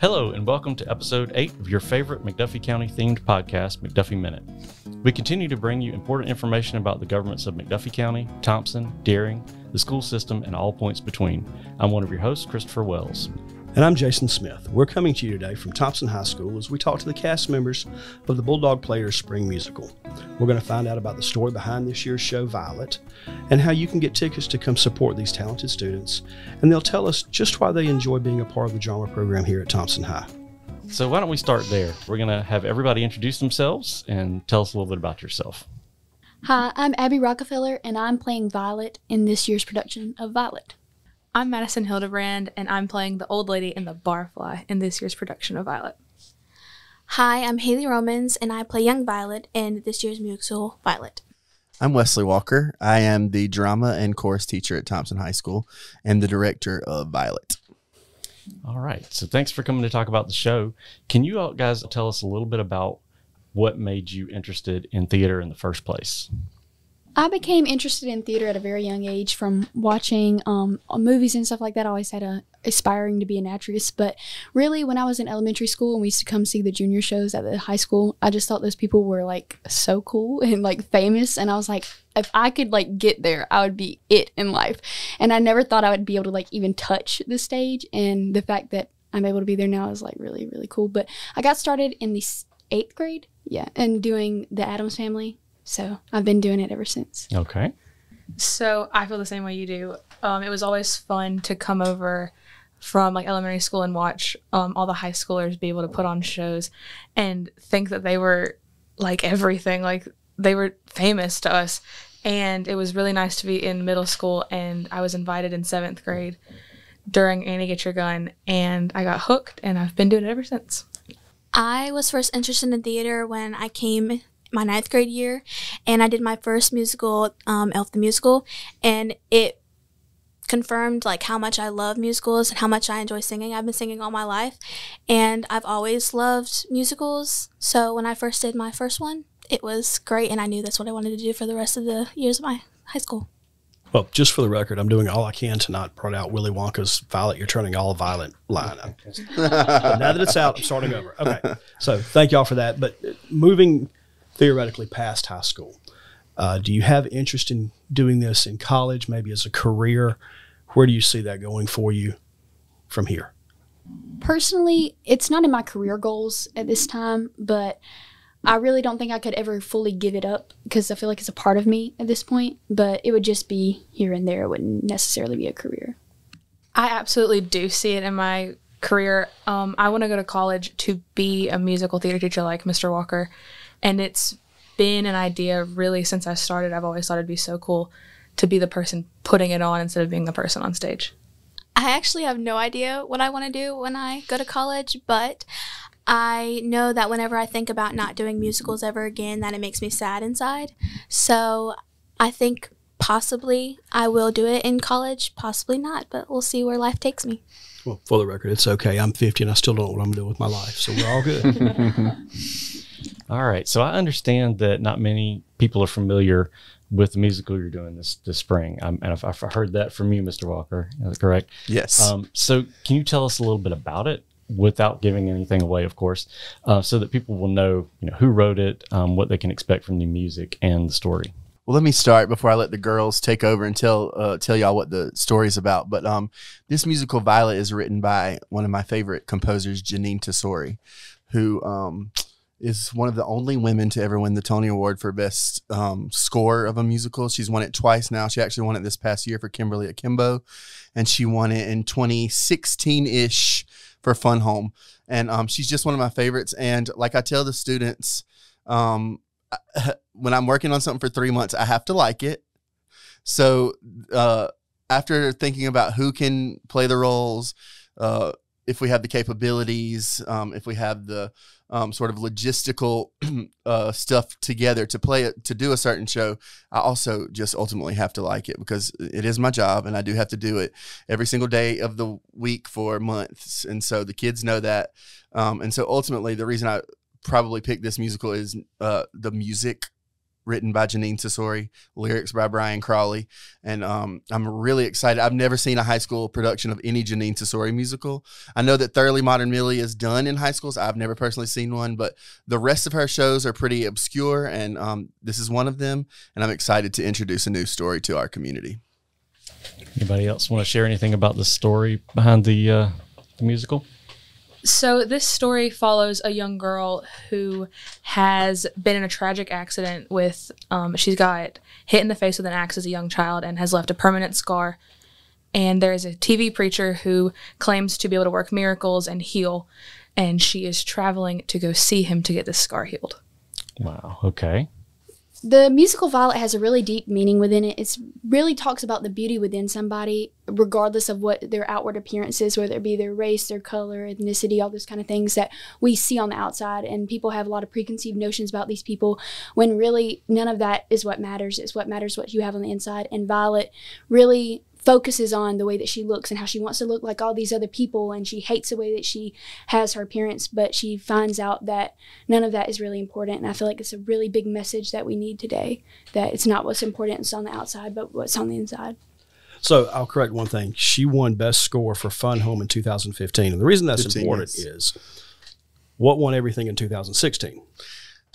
Hello, and welcome to episode 8 of your favorite McDuffie County themed podcast, McDuffie Minute. We continue to bring you important information about the governments of McDuffie County, Thomson, Dearing, the school system, and all points between. I'm one of your hosts, Christopher Wells. And I'm Jason Smith. We're coming to you today from Thomson High School as we talk to the cast members of the Bulldog Players Spring Musical. We're going to find out about the story behind this year's show, Violet, and how you can get tickets to come support these talented students. And they'll tell us just why they enjoy being a part of the drama program here at Thomson High. So, why don't we start there? We're going to have everybody introduce themselves and tell us a little bit about yourself. Hi, I'm Abby Rockefeller, and I'm playing Violet in this year's production of Violet. I'm Madison Hildebrand, and I'm playing the old lady in the Barfly in this year's production of Violet. Hi, I'm Haley Romans, and I play young Violet in this year's musical Violet. I'm Wesley Walker. I am the drama and chorus teacher at Thomson High School and the director of Violet. All right. So, thanks for coming to talk about the show. Can you all guys tell us a little bit about what made you interested in theater in the first place? I became interested in theater at a very young age from watching um, movies and stuff like that. I always had a aspiring to be an actress, but really, when I was in elementary school and we used to come see the junior shows at the high school, I just thought those people were like so cool and like famous, and I was like, if I could like get there, I would be it in life. And I never thought I would be able to like even touch the stage, and the fact that I'm able to be there now is like really really cool. But I got started in the eighth grade, yeah, and doing the Addams Family so I've been doing it ever since. Okay. So I feel the same way you do. Um, it was always fun to come over from like elementary school and watch um, all the high schoolers be able to put on shows and think that they were like everything, like they were famous to us. And it was really nice to be in middle school, and I was invited in seventh grade during Annie Get Your Gun, and I got hooked, and I've been doing it ever since. I was first interested in theater when I came my ninth grade year, and I did my first musical, um, Elf the Musical, and it confirmed like how much I love musicals and how much I enjoy singing. I've been singing all my life, and I've always loved musicals. So when I first did my first one, it was great, and I knew that's what I wanted to do for the rest of the years of my high school. Well, just for the record, I'm doing all I can to not put out Willy Wonka's Violet. You're turning all violet line. now that it's out, I'm starting over. Okay. So thank y'all for that. But moving theoretically past high school. Uh, do you have interest in doing this in college, maybe as a career? Where do you see that going for you from here? Personally, it's not in my career goals at this time, but I really don't think I could ever fully give it up because I feel like it's a part of me at this point, but it would just be here and there. It wouldn't necessarily be a career. I absolutely do see it in my career. Um, I want to go to college to be a musical theater teacher like Mr. Walker and it's been an idea really since I started. I've always thought it'd be so cool to be the person putting it on instead of being the person on stage. I actually have no idea what I want to do when I go to college, but I know that whenever I think about not doing musicals ever again, that it makes me sad inside. So I think possibly I will do it in college, possibly not, but we'll see where life takes me. Well, for the record, it's okay. I'm 50 and I still don't know what I'm going to do with my life, so we're all good. All right. So I understand that not many people are familiar with the musical you're doing this this spring. Um, and I've, I've, heard that from you, Mr. Walker. Is that correct? Yes. Um, so can you tell us a little bit about it without giving anything away, of course, uh, so that people will know, you know, who wrote it, um, what they can expect from the music and the story? Well, let me start before I let the girls take over and tell uh, tell y'all what the story is about. But um, this musical Violet is written by one of my favorite composers, Jeanine Tesori, who um, is one of the only women to ever win the Tony Award for Best um, Score of a Musical. She's won it twice now. She actually won it this past year for Kimberly Akimbo, and she won it in 2016 ish for Fun Home. And um, she's just one of my favorites. And like I tell the students, um, when I'm working on something for three months, I have to like it. So uh, after thinking about who can play the roles, uh, if we have the capabilities, um, if we have the um, sort of logistical uh, stuff together to play it to do a certain show, I also just ultimately have to like it because it is my job and I do have to do it every single day of the week for months, and so the kids know that. Um, and so ultimately, the reason I probably picked this musical is uh, the music written by Jeanine Tesori, lyrics by Brian Crawley, and um, I'm really excited. I've never seen a high school production of any Jeanine Tesori musical. I know that Thoroughly Modern Millie is done in high schools. I've never personally seen one, but the rest of her shows are pretty obscure, and um, this is one of them. And I'm excited to introduce a new story to our community. Anybody else want to share anything about the story behind the, uh, the musical? So this story follows a young girl who has been in a tragic accident with um, she's got hit in the face with an axe as a young child and has left a permanent scar. And there is a TV preacher who claims to be able to work miracles and heal, and she is traveling to go see him to get this scar healed. Wow. Okay. The musical Violet has a really deep meaning within it. It's really talks about the beauty within somebody, regardless of what their outward appearance is, whether it be their race, their color, ethnicity, all those kind of things that we see on the outside. And people have a lot of preconceived notions about these people when really none of that is what matters. It's what matters what you have on the inside. And Violet really focuses on the way that she looks and how she wants to look like all these other people and she hates the way that she has her appearance but she finds out that none of that is really important and i feel like it's a really big message that we need today that it's not what's important it's on the outside but what's on the inside So I'll correct one thing. She won Best Score for Fun Home in 2015, and the reason that's 15, important yes. is what won everything in 2016.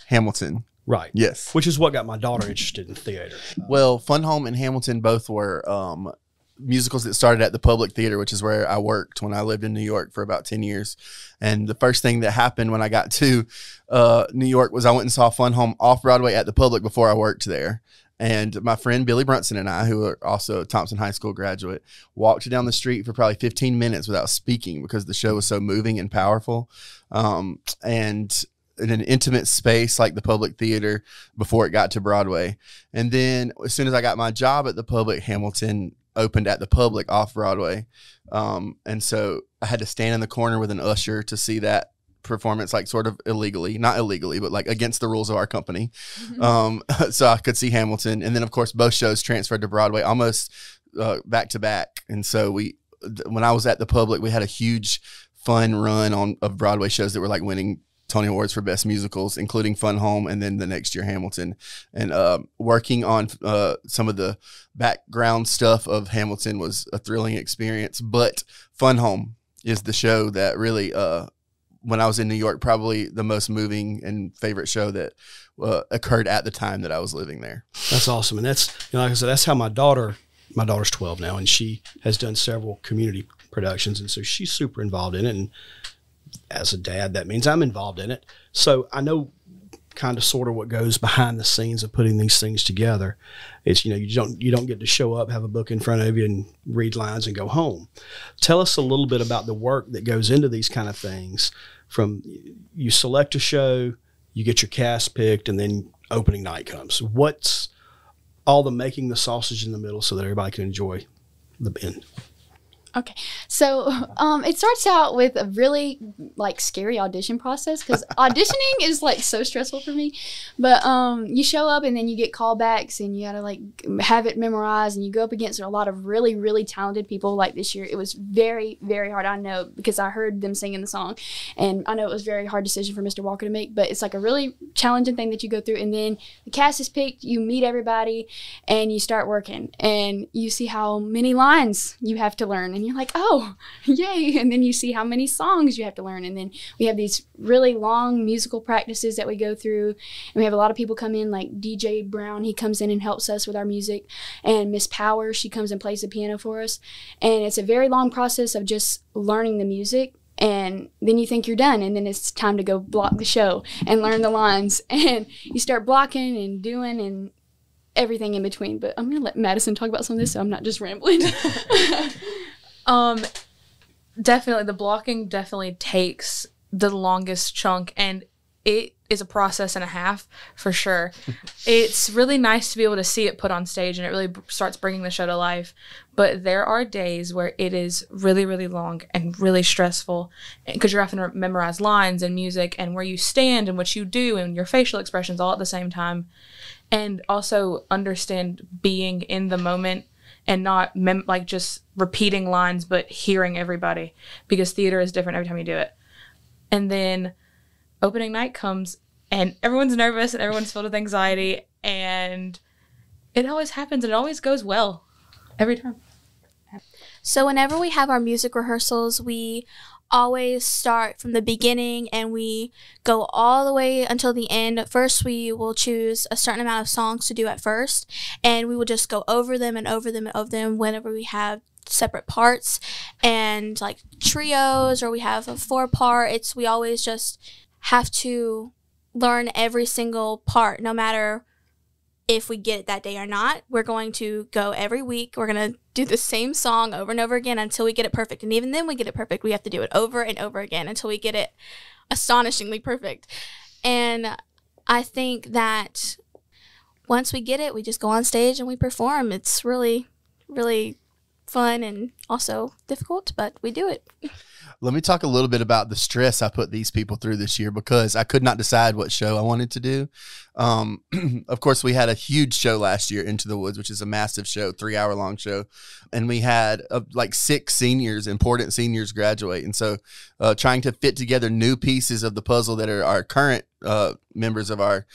Hamilton, Right. yes. Which is what got my daughter interested in theater. Well, Fun Home and Hamilton both were um, musicals that started at the Public Theater, which is where I worked when I lived in New York for about 10 years. And the first thing that happened when I got to uh, New York was I went and saw Fun Home off Broadway at the Public before I worked there. And my friend Billy Brunson and I, who are also a Thomson High School graduate, walked down the street for probably 15 minutes without speaking because the show was so moving and powerful. Um, and in an intimate space like the public theater before it got to Broadway. And then as soon as I got my job at the public, Hamilton opened at the public off Broadway. Um, and so I had to stand in the corner with an usher to see that performance, like sort of illegally, not illegally, but like against the rules of our company. Um, so I could see Hamilton. And then, of course, both shows transferred to Broadway almost uh, back to back. And so we, th- when I was at the public, we had a huge fun run on of Broadway shows that were like winning Tony Awards for best musicals, including Fun Home, and then the next year Hamilton. And uh, working on uh, some of the background stuff of Hamilton was a thrilling experience. But Fun Home is the show that really, uh, when I was in New York, probably the most moving and favorite show that uh, occurred at the time that I was living there. That's awesome. And that's, you know, like I said, that's how my daughter, my daughter's 12 now, and she has done several community productions. And so she's super involved in it. And as a dad, that means I'm involved in it. So I know kind of sort of what goes behind the scenes of putting these things together. It's, you know, you don't, you don't get to show up, have a book in front of you and read lines and go home. Tell us a little bit about the work that goes into these kind of things from you select a show, you get your cast picked, and then opening night comes. What's all the making the sausage in the middle so that everybody can enjoy the end? Okay, so um, it starts out with a really like scary audition process because auditioning is like so stressful for me. But um, you show up and then you get callbacks and you gotta like have it memorized and you go up against a lot of really really talented people. Like this year, it was very very hard. I know because I heard them singing the song, and I know it was a very hard decision for Mr. Walker to make. But it's like a really challenging thing that you go through, and then the cast is picked. You meet everybody, and you start working, and you see how many lines you have to learn, and you're like, oh, yay! And then you see how many songs you have to learn, and then we have these really long musical practices that we go through, and we have a lot of people come in, like DJ Brown. He comes in and helps us with our music, and Miss Power, she comes and plays the piano for us, and it's a very long process of just learning the music and then you think you're done and then it's time to go block the show and learn the lines and you start blocking and doing and everything in between but i'm gonna let madison talk about some of this so i'm not just rambling Um, definitely the blocking definitely takes the longest chunk, and it is a process and a half for sure. it's really nice to be able to see it put on stage, and it really b- starts bringing the show to life. But there are days where it is really, really long and really stressful because you're having to memorize lines and music and where you stand and what you do and your facial expressions all at the same time, and also understand being in the moment and not mem- like just repeating lines but hearing everybody because theater is different every time you do it and then opening night comes and everyone's nervous and everyone's filled with anxiety and it always happens and it always goes well every time. So whenever we have our music rehearsals, we always start from the beginning and we go all the way until the end. First, we will choose a certain amount of songs to do at first, and we will just go over them and over them and over them whenever we have separate parts and like trios or we have a four part. It's we always just have to learn every single part, no matter if we get it that day or not. We're going to go every week. We're going to do the same song over and over again until we get it perfect. And even then we get it perfect, we have to do it over and over again until we get it astonishingly perfect. And I think that once we get it, we just go on stage and we perform. It's really, really fun and also difficult, but we do it. Let me talk a little bit about the stress I put these people through this year because I could not decide what show I wanted to do. Um, of course, we had a huge show last year, Into the Woods, which is a massive show, three hour long show, and we had uh, like six seniors, important seniors, graduate, and so uh, trying to fit together new pieces of the puzzle that are our current uh, members of our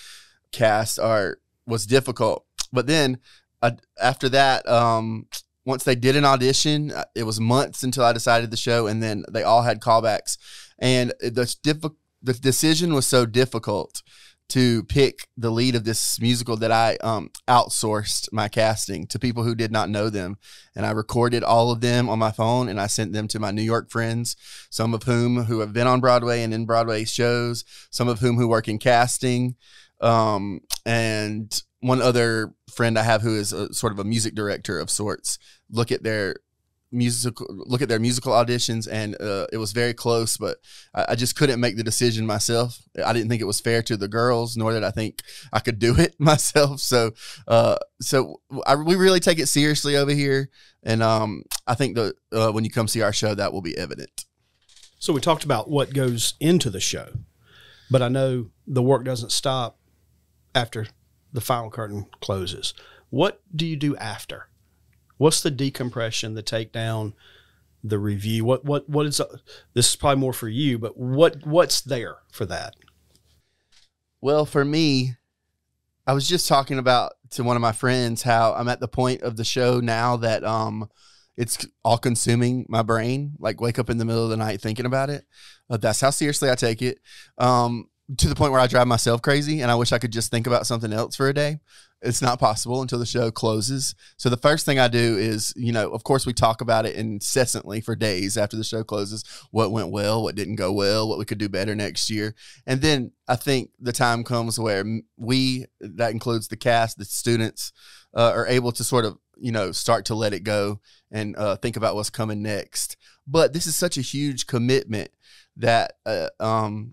cast are was difficult. But then uh, after that, um, once they did an audition, uh, it was months until I decided the show, and then they all had callbacks, and the diffi- the decision was so difficult to pick the lead of this musical that I um, outsourced my casting to people who did not know them, and I recorded all of them on my phone, and I sent them to my New York friends, some of whom who have been on Broadway and in Broadway shows, some of whom who work in casting, um, and one other friend I have who is a, sort of a music director of sorts look at their musical look at their musical auditions and uh, it was very close but I, I, just couldn't make the decision myself. I didn't think it was fair to the girls nor that i think i could do it myself. So uh, so I, we really take it seriously over here. And um, i think that uh, when you come see our show that will be evident. So we talked about what goes into the show but i know the work doesn't stop after the final curtain closes. What do you do after? What's the decompression, the takedown, the review? What what what is uh, this is probably more for you, but what what's there for that? Well, for me, I was just talking about to one of my friends how I'm at the point of the show now that um it's all consuming my brain. Like wake up in the middle of the night thinking about it. Uh, that's how seriously I take it. Um, to the point where I drive myself crazy and I wish I could just think about something else for a day. It's not possible until the show closes. So the first thing I do is, you know, of course we talk about it incessantly for days after the show closes, what went well, what didn't go well, what we could do better next year. And then I think the time comes where we that includes the cast, the students uh, are able to sort of, you know, start to let it go and uh, think about what's coming next. But this is such a huge commitment that uh, um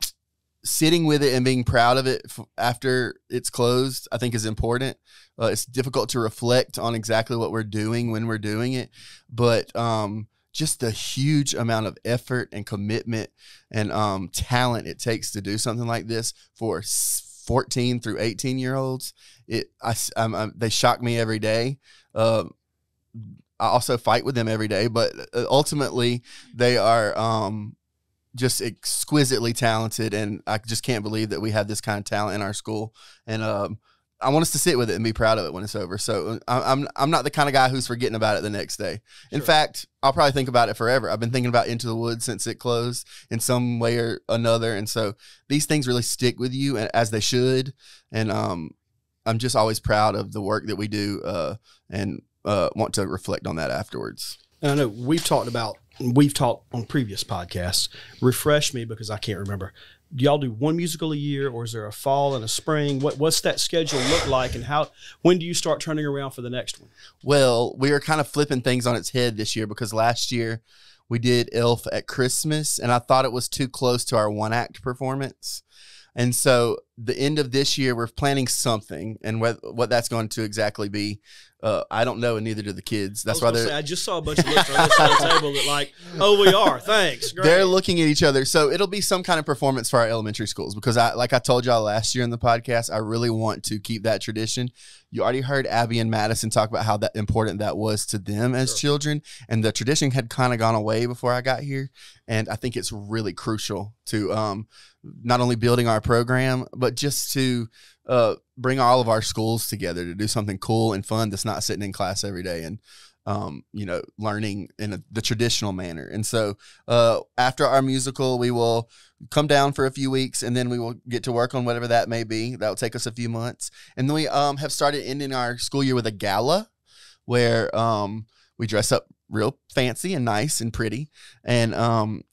sitting with it and being proud of it f- after it's closed, I think is important. Uh, it's difficult to reflect on exactly what we're doing when we're doing it, but um, just the huge amount of effort and commitment and um, talent it takes to do something like this for 14 through 18 year olds. It, I, I'm, I'm, they shock me every day. Uh, I also fight with them every day, but uh, ultimately they are um, just exquisitely talented, and I just can't believe that we have this kind of talent in our school. And um, I want us to sit with it and be proud of it when it's over. So uh, I'm I'm not the kind of guy who's forgetting about it the next day. In fact, I'll probably think about it forever. I've been thinking about Into the Woods since it closed in some way or another, and so these things really stick with you as they should. And um, I'm just always proud of the work that we do, uh, and uh, want to reflect on that afterwards. And I know we've talked about we've talked on previous podcasts. Refresh me because I can't remember. Do y'all do one musical a year, or is there a fall and a spring? What what's that schedule look like, and how when do you start turning around for the next one? Well, we are kind of flipping things on its head this year because last year we did Elf at Christmas, and I thought it was too close to our one act performance. And so the end of this year, we're planning something, and what what that's going to exactly be, uh, I don't know, and neither do the kids. That's why they're. Say, I just saw a bunch of looks on the table that like, oh, we are. Thanks. Great. They're looking at each other, so it'll be some kind of performance for our elementary schools because I, like I told y'all last year in the podcast, I really want to keep that tradition. you already heard Abby and Madison talk about how that important that was to them as Sure. children, and the tradition had kind of gone away before I got here, and I think it's really crucial to um, not only building our program, but just to uh, bring all of our schools together to do something cool and fun that's not sitting in class every day and um, you know learning in a, the traditional manner. And so uh, after our musical, we will come down for a few weeks and then we will get to work on whatever that may be. That will take us a few months, and then we um, have started ending our school year with a gala where um, we dress up real fancy and nice and pretty and um,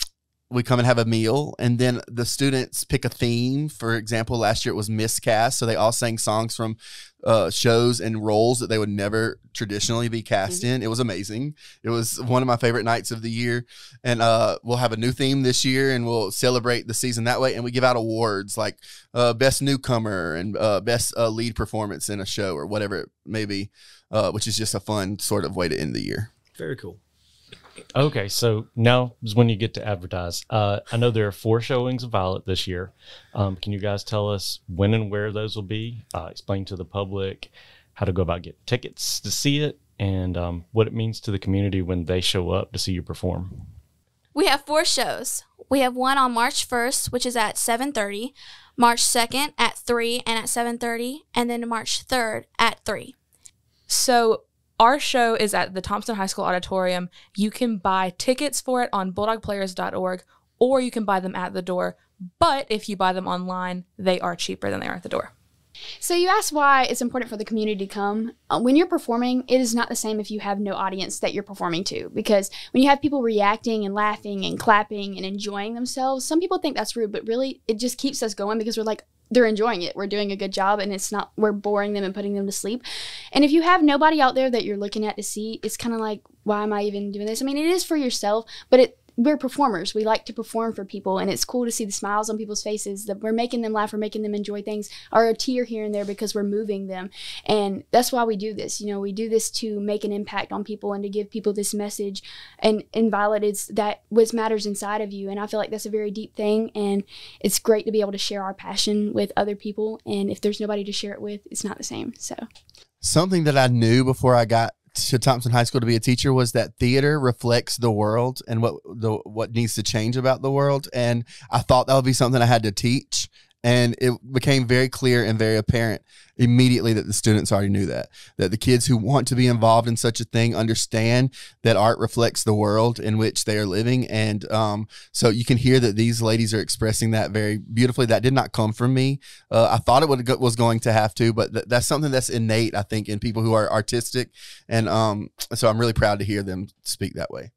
we come and have a meal and then the students pick a theme. For example last year it was miscast so they all sang songs from uh, shows and roles that they would never traditionally be cast in. It was amazing. It was one of my favorite nights of the year. And uh, we'll have a new theme this year and we'll celebrate the season that way and we give out awards like uh, best newcomer and uh, best uh, lead performance in a show or whatever it may be uh, which is just a fun sort of way to end the year. Very cool. Okay, so now is when you get to advertise. Uh, I know there are four showings of Violet this year. Um, can you guys tell us when and where those will be? Uh, explain to the public how to go about getting tickets to see it and um, what it means to the community when they show up to see you perform. We have four shows. We have one on March 1st, which is at 7:30, March 2nd at 3 and at 7:30, and then March 3rd at 3. So our show is at the Thomson High School Auditorium. You can buy tickets for it on bulldogplayers.org or you can buy them at the door. But if you buy them online, they are cheaper than they are at the door. So you asked why it's important for the community to come. Uh, when you're performing, it is not the same if you have no audience that you're performing to. Because when you have people reacting and laughing and clapping and enjoying themselves, some people think that's rude, but really it just keeps us going because we're like they're enjoying it. We're doing a good job, and it's not we're boring them and putting them to sleep. And if you have nobody out there that you're looking at to see, it's kind of like why am I even doing this? I mean, it is for yourself, but it we're performers. We like to perform for people, and it's cool to see the smiles on people's faces that we're making them laugh, we're making them enjoy things, or a tear here and there because we're moving them. And that's why we do this. You know, we do this to make an impact on people and to give people this message. And in Violet, it's that what matters inside of you. And I feel like that's a very deep thing. And it's great to be able to share our passion with other people. And if there's nobody to share it with, it's not the same. So. something that I knew before I got to Thomson High School to be a teacher was that theater reflects the world and what the what needs to change about the world. And I thought that would be something I had to teach. And it became very clear and very apparent immediately that the students already knew that. That the kids who want to be involved in such a thing understand that art reflects the world in which they are living. And um, so you can hear that these ladies are expressing that very beautifully. That did not come from me. Uh, I thought it would was going to have to, but th- that's something that's innate, I think, in people who are artistic. And um, so I'm really proud to hear them speak that way.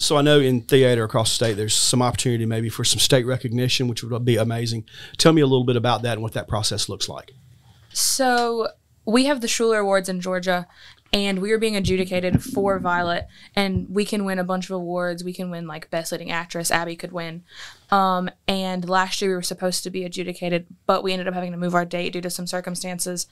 So I know in theater across the state, there's some opportunity maybe for some state recognition, which would be amazing. Tell me a little bit about that and what that process looks like. So we have the Shuler Awards in Georgia, and we are being adjudicated for Violet, and we can win a bunch of awards. We can win like Best Leading Actress. Abby could win. Um, and last year we were supposed to be adjudicated, but we ended up having to move our date due to some circumstances.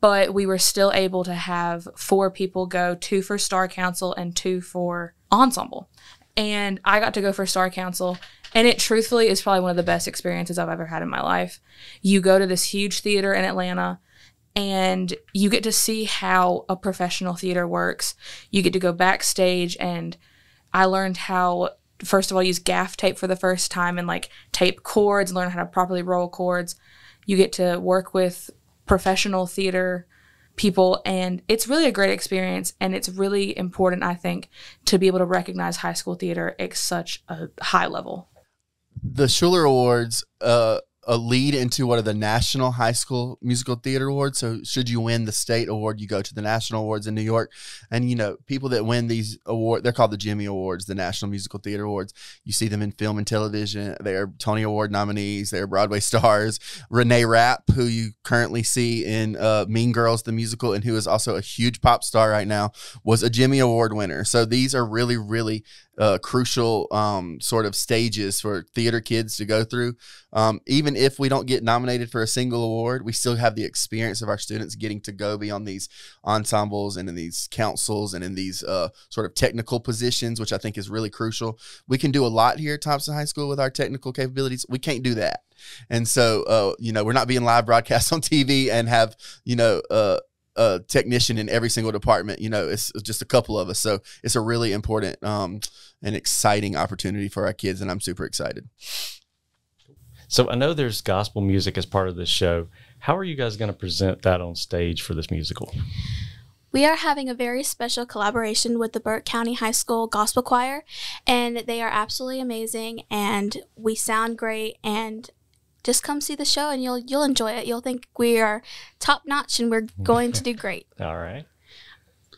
But we were still able to have four people go: two for Star Council and two for Ensemble. And I got to go for Star Council, and it truthfully is probably one of the best experiences I've ever had in my life. You go to this huge theater in Atlanta and you get to see how a professional theater works. You get to go backstage and I learned how first of all use gaff tape for the first time and like tape cords, learn how to properly roll cords. You get to work with professional theater people and it's really a great experience and it's really important I think to be able to recognize high school theater at such a high level. The Shuler Awards uh, a lead into what are the National High School Musical Theater Awards. So, should you win the state award, you go to the national awards in New York. And you know, people that win these awards, they're called the Jimmy Awards, the National Musical Theater Awards. You see them in film and television. They're Tony Award nominees. They're Broadway stars. Reneé Rapp, who you currently see in uh, Mean Girls the musical, and who is also a huge pop star right now, was a Jimmy Award winner. So these are really, really uh, crucial um, sort of stages for theater kids to go through. Um, even even if we don't get nominated for a single award, we still have the experience of our students getting to go be on these ensembles and in these councils and in these uh, sort of technical positions, which I think is really crucial. We can do a lot here at Thomson High School with our technical capabilities. We can't do that. And so, uh, you know, we're not being live broadcast on TV and have, you know, uh, a technician in every single department. You know, it's just a couple of us. So it's a really important um, and exciting opportunity for our kids. And I'm super excited. So I know there's gospel music as part of this show. How are you guys going to present that on stage for this musical? We are having a very special collaboration with the Burke County High School Gospel Choir, and they are absolutely amazing, and we sound great. And just come see the show, and you'll you'll enjoy it. You'll think we are top notch, and we're going to do great. All right.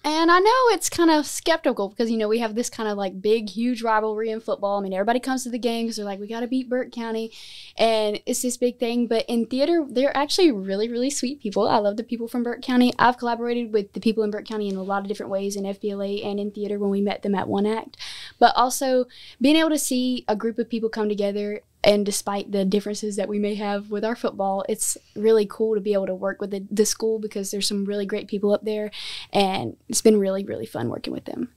And I know it's kind of skeptical because, you know, we have this kind of like big, huge rivalry in football. I mean, everybody comes to the game because They're like, we got to beat Burke County. And it's this big thing. But in theater, they're actually really, really sweet people. I love the people from Burke County. I've collaborated with the people in Burke County in a lot of different ways in FBLA and in theater when we met them at One Act. But also being able to see a group of people come together and despite the differences that we may have with our football, it's really cool to be able to work with the, the school because there's some really great people up there, and it's been really really fun working with them.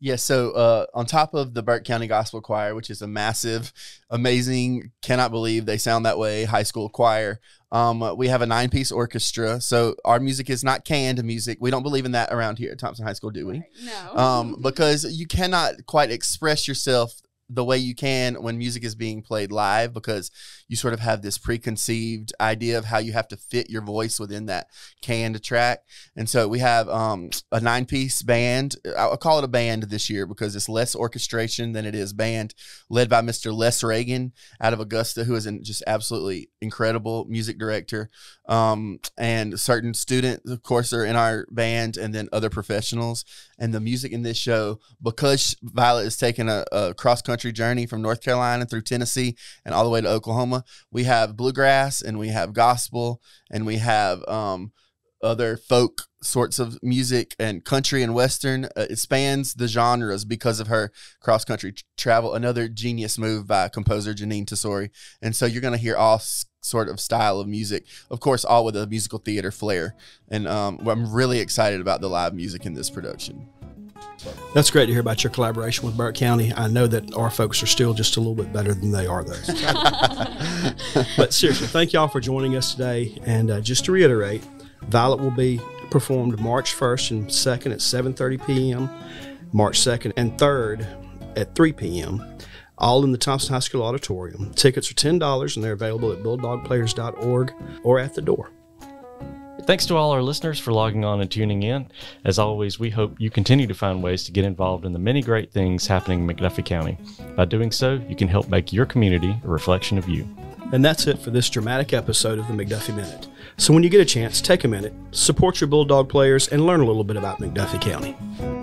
Yeah, so uh, on top of the Burke County Gospel Choir, which is a massive, amazing, cannot believe they sound that way high school choir, um, we have a nine piece orchestra. So our music is not canned music. We don't believe in that around here at Thomson High School, do we? No. Um, because you cannot quite express yourself the way you can when music is being played live because you sort of have this preconceived idea of how you have to fit your voice within that canned track. And so we have um, a nine piece band. I'll call it a band this year because it's less orchestration than it is band, led by Mr. Les Reagan out of Augusta, who is an just absolutely incredible music director. Um, and certain students, of course, are in our band, and then other professionals. And the music in this show, because Violet is taking a, a cross country journey from North Carolina through Tennessee and all the way to Oklahoma, we have bluegrass and we have gospel and we have um, other folk sorts of music and country and western. Uh, it spans the genres because of her cross country t- travel. Another genius move by composer Jeanine Tesori. And so you're going to hear all s- sort of style of music, of course, all with a musical theater flair. And um, I'm really excited about the live music in this production. That's great to hear about your collaboration with Burke County. I know that our folks are still just a little bit better than they are, though. but seriously, thank y'all for joining us today. And uh, just to reiterate, Violet will be performed March 1st and 2nd at 7:30 p.m., March 2nd and 3rd at 3 p.m. All in the Thomson High School auditorium. Tickets are ten dollars, and they're available at bulldogplayers.org or at the door. Thanks to all our listeners for logging on and tuning in. As always, we hope you continue to find ways to get involved in the many great things happening in McDuffie County. By doing so, you can help make your community a reflection of you. And that's it for this dramatic episode of the McDuffie Minute. So when you get a chance, take a minute, support your Bulldog players, and learn a little bit about McDuffie County.